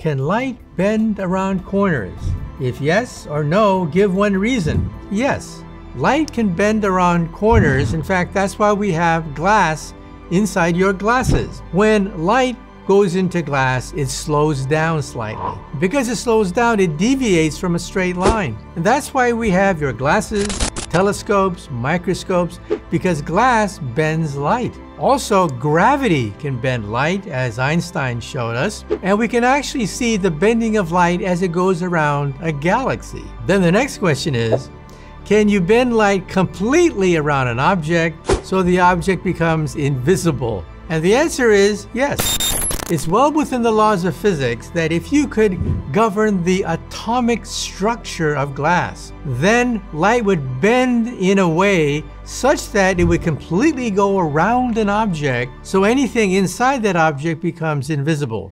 Can light bend around corners? If yes or no, give one reason. Yes, light can bend around corners. In fact, that's why we have glass inside your glasses. When light goes into glass, it slows down slightly. Because it slows down, it deviates from a straight line. And that's why we have your glasses, telescopes, microscopes, because glass bends light. Also, gravity can bend light, as Einstein showed us, and we can actually see the bending of light as it goes around a galaxy. Then the next question is, can you bend light completely around an object so the object becomes invisible? And the answer is yes. It's well within the laws of physics that if you could govern the atomic structure of glass, then light would bend in a way such that it would completely go around an object so anything inside that object becomes invisible.